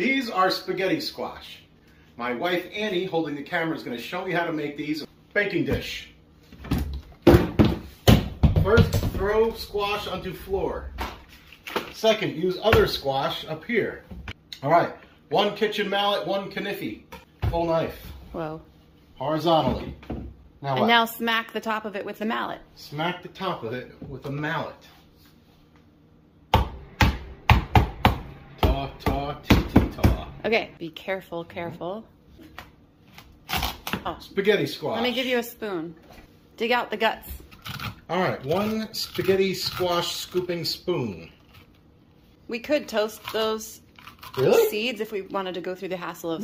These are spaghetti squash. My wife Annie, holding the camera, is going to show me how to make these. Baking dish. First, throw squash onto floor. Second, use other squash up here. All right, one kitchen mallet, one kniffy. Full knife, Whoa. horizontally. Now And now smack the top of it with the mallet. Smack the top of it with a mallet. Tee, tee, taw. Okay, be careful, careful. Oh, Spaghetti squash. let me give you a spoon. Dig out the guts. All right, one spaghetti squash scooping spoon. We could toast those Really? seeds if we wanted to go through the hassle of